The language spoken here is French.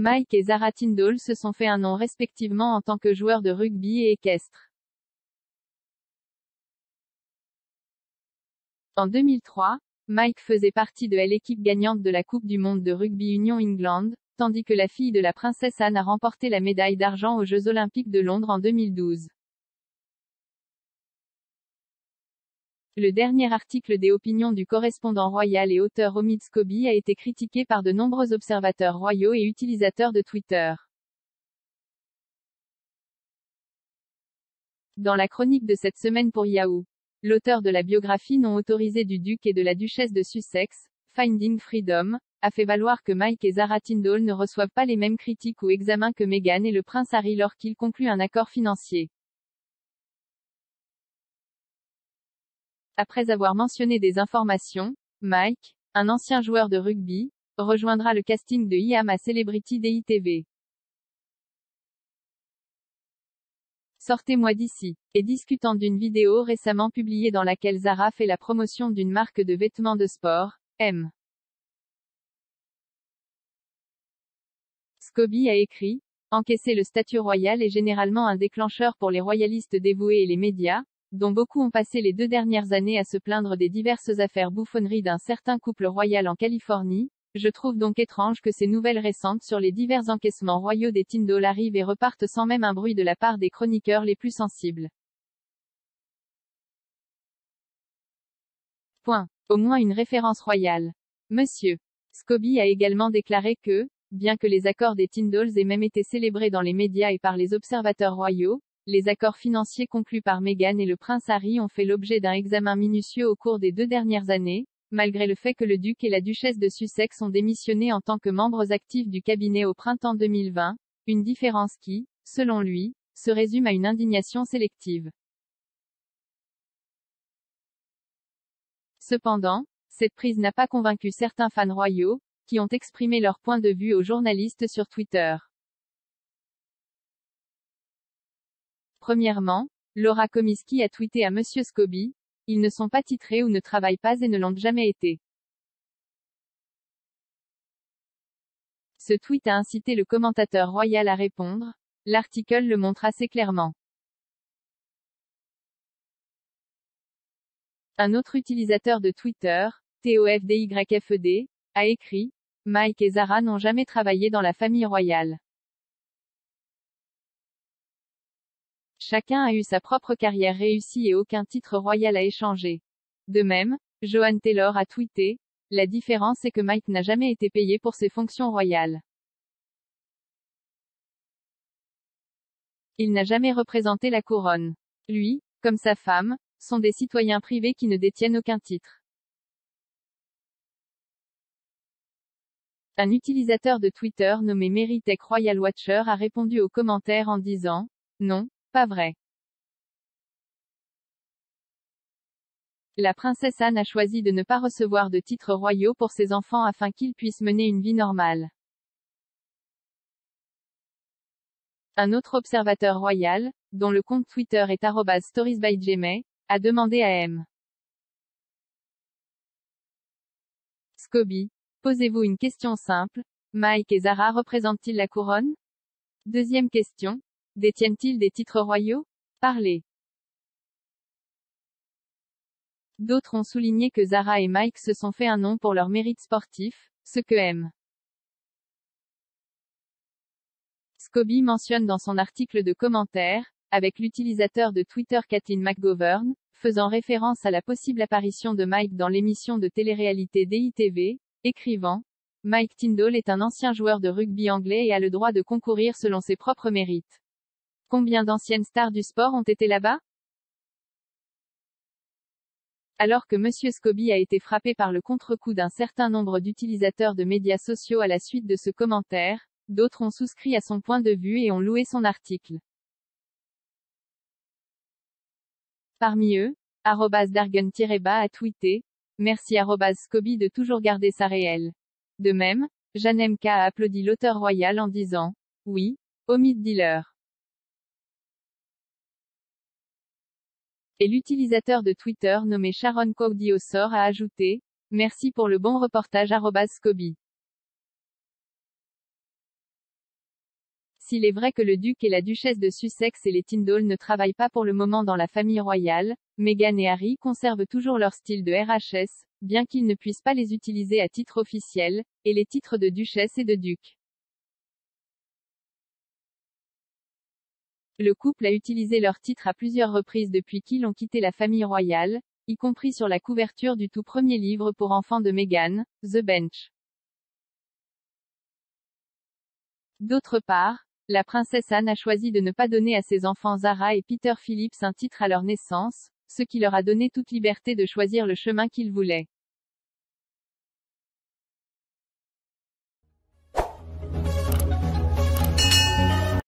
Mike et Zara Tindall se sont fait un nom respectivement en tant que joueurs de rugby et équestre. En 2003, Mike faisait partie de l'équipe gagnante de la Coupe du monde de rugby Union England, tandis que la fille de la princesse Anne a remporté la médaille d'argent aux Jeux olympiques de Londres en 2012. Le dernier article des opinions du correspondant royal et auteur Omid Scobie a été critiqué par de nombreux observateurs royaux et utilisateurs de Twitter. Dans la chronique de cette semaine pour Yahoo! L'auteur de la biographie non autorisée du duc et de la duchesse de Sussex, Finding Freedom, a fait valoir que Mike et Zara Tindall ne reçoivent pas les mêmes critiques ou examens que Meghan et le prince Harry lorsqu'ils concluent un accord financier. Après avoir mentionné des informations, Mike, un ancien joueur de rugby, rejoindra le casting de IAM à Celebrity DITV. Sortez-moi d'ici. Et discutant d'une vidéo récemment publiée dans laquelle Zara fait la promotion d'une marque de vêtements de sport, M. Scobie a écrit, Encaisser le statut royal est généralement un déclencheur pour les royalistes dévoués et les médias, dont beaucoup ont passé les deux dernières années à se plaindre des diverses affaires bouffonneries d'un certain couple royal en Californie, je trouve donc étrange que ces nouvelles récentes sur les divers encaissements royaux des Tyndall arrivent et repartent sans même un bruit de la part des chroniqueurs les plus sensibles. Point. Au moins une référence royale. Monsieur. Scobie a également déclaré que, bien que les accords des Tyndalls aient même été célébrés dans les médias et par les observateurs royaux, les accords financiers conclus par Meghan et le prince Harry ont fait l'objet d'un examen minutieux au cours des deux dernières années, malgré le fait que le duc et la duchesse de Sussex ont démissionné en tant que membres actifs du cabinet au printemps 2020, une différence qui, selon lui, se résume à une indignation sélective. Cependant, cette prise n'a pas convaincu certains fans royaux, qui ont exprimé leur point de vue aux journalistes sur Twitter. Premièrement, Laura Comiskey a tweeté à Monsieur Scobie, ils ne sont pas titrés ou ne travaillent pas et ne l'ont jamais été. Ce tweet a incité le commentateur royal à répondre. L'article le montre assez clairement. Un autre utilisateur de Twitter, TOFDYFED, e a écrit Mike et Zara n'ont jamais travaillé dans la famille royale. Chacun a eu sa propre carrière réussie et aucun titre royal à échanger. De même, Johan Taylor a tweeté, La différence est que Mike n'a jamais été payé pour ses fonctions royales. Il n'a jamais représenté la couronne. Lui, comme sa femme, sont des citoyens privés qui ne détiennent aucun titre. Un utilisateur de Twitter nommé Meritech Royal Watcher a répondu aux commentaires en disant, Non, pas vrai. La princesse Anne a choisi de ne pas recevoir de titres royaux pour ses enfants afin qu'ils puissent mener une vie normale. Un autre observateur royal, dont le compte Twitter est storiesbygmail, a demandé à M. Scobie. Posez-vous une question simple. Mike et Zara représentent-ils la couronne? Deuxième question. Détiennent-ils des titres royaux? Parlez. D'autres ont souligné que Zara et Mike se sont fait un nom pour leur mérite sportif, ce que M. Scobie mentionne dans son article de commentaire, avec l'utilisateur de Twitter Kathleen McGovern, faisant référence à la possible apparition de Mike dans l'émission de télé-réalité DITV, écrivant Mike Tyndall est un ancien joueur de rugby anglais et a le droit de concourir selon ses propres mérites. Combien d'anciennes stars du sport ont été là-bas? Alors que M. Scobie a été frappé par le contre-coup d'un certain nombre d'utilisateurs de médias sociaux à la suite de ce commentaire, d'autres ont souscrit à son point de vue et ont loué son article. Parmi eux, Dargen-Bas a tweeté, merci Scobie de toujours garder sa réelle. De même, Janem K a applaudi l'auteur royal en disant, oui, Omid Dealer. Et l'utilisateur de Twitter nommé Sharon Caudiosor a ajouté Merci pour le bon reportage Scobie. S'il est vrai que le duc et la duchesse de Sussex et les Tyndall ne travaillent pas pour le moment dans la famille royale, Meghan et Harry conservent toujours leur style de RHS, bien qu'ils ne puissent pas les utiliser à titre officiel, et les titres de duchesse et de duc. Le couple a utilisé leur titre à plusieurs reprises depuis qu'ils ont quitté la famille royale, y compris sur la couverture du tout premier livre pour enfants de Meghan, The Bench. D'autre part, la princesse Anne a choisi de ne pas donner à ses enfants Zara et Peter Phillips un titre à leur naissance, ce qui leur a donné toute liberté de choisir le chemin qu'ils voulaient.